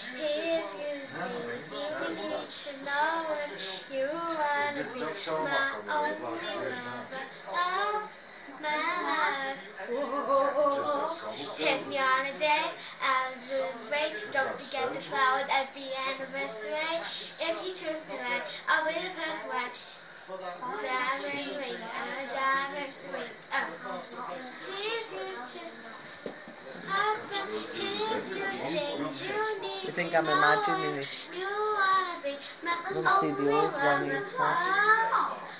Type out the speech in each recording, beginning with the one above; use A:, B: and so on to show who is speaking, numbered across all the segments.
A: You think you my only my. Take me on a date and the break. Don't forget the flowers at the anniversary. If you treat me right, I'll be the perfect one. Diamond ring a diamond ring. Oh, you You
B: think I'm imagining
A: it.
B: it?
A: You wanna be my
B: Don't see the
A: only
B: old one
A: lover.
B: in front.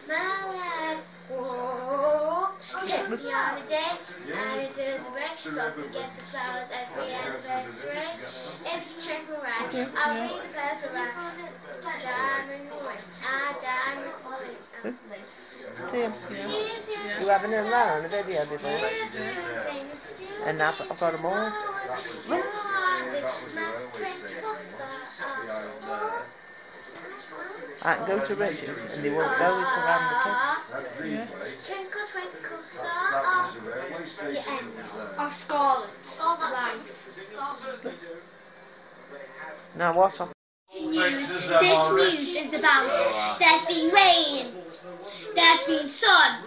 A: My life. Whoa. Take me on a date and it is red. Don't forget the flowers every anniversary. If you trick me right, I'll be the best around. Diamond ring, ah, diamond ring.
B: Tim,
A: If
B: you having them there on the video before?
A: if you think it's stupid,
B: And I've, I've got them all.
A: you wanna be my twinkle star.
B: I can go to Richard and they won't go, it's around the kids. Yeah.
A: Twinkle, twinkle star. Oh, the end.
C: Of Scarlet.
A: Oh, that's
C: Lines.
B: Now what? off-
A: news. This news is about there's been rain, there's been sun,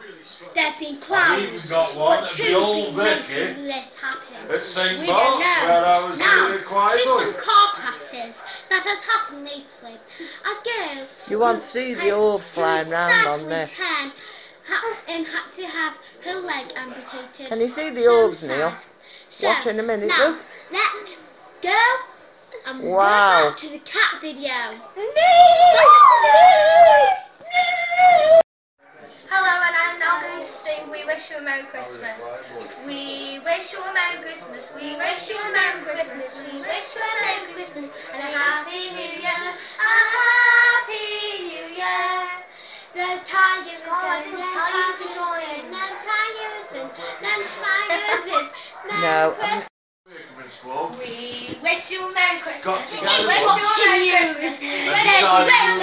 A: there's been clouds.
D: I've even got one
A: but
D: of the old
A: been
D: Vicky
A: making this happen?
D: at St.
A: We
D: Mark,
A: don't know.
D: where I was
A: now,
D: really quite
A: see some car crashes that has happened lately. A girl
B: You won't see the orb flying round on there.
A: Ten, ha- and had to have her leg amputated.
B: Can you see the orbs,
A: sad.
B: Neil?
A: So,
B: Watch in a minute,
A: Now,
B: look.
A: let's go and go
B: Wow.
A: back to the cat video.
C: Hello, Merry Christmas. We wish you a Merry Christmas. We wish you a Merry Christmas. We wish you a Merry Christmas and a Happy New Year. A Happy New Year.
A: There's tigers
C: I
A: and
C: didn't
A: there's
C: tell you to
A: tigers
C: join.
A: and there's tigers and there's tigers. It's Merry
B: No,
A: Christmas.
D: Fisherman's
C: We wish you a Merry Christmas. We wish you a Merry Christmas.